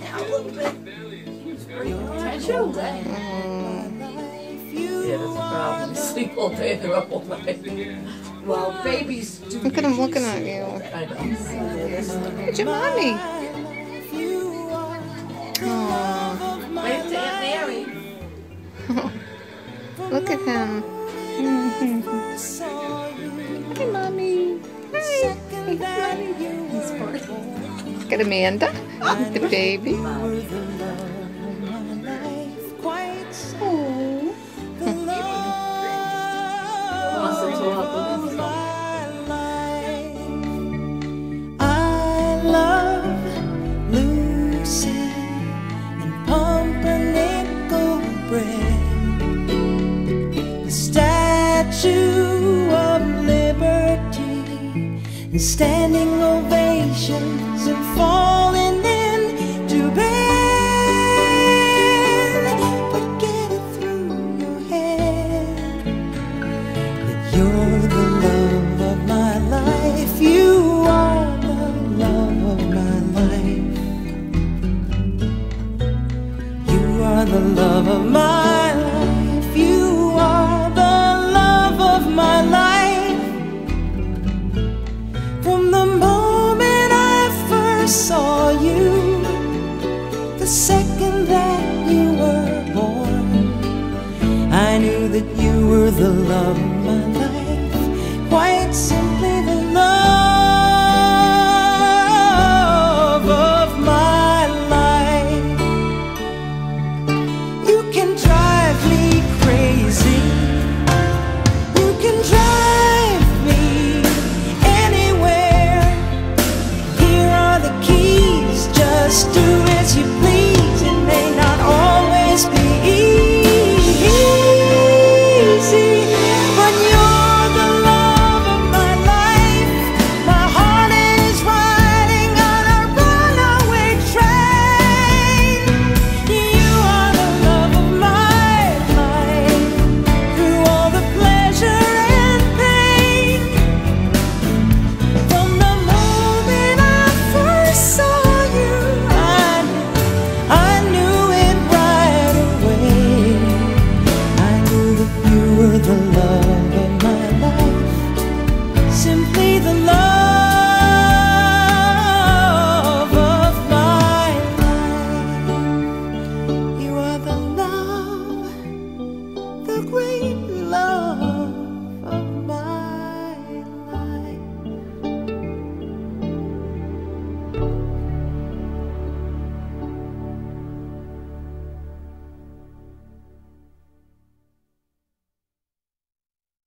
now a little bit. Yeah, that's a problem. Sleep all day, they're up all night. Well, babies do. Look at him looking at you. I know. It's your mommy. Aww. Wave Aunt Mary. Look at him. Hi, mommy. Hi. Hey, mommy. At Amanda, the baby. And standing ovations and falling into bed. But get it through your head that you're the love of my life. You are the love of my life. You are the love of my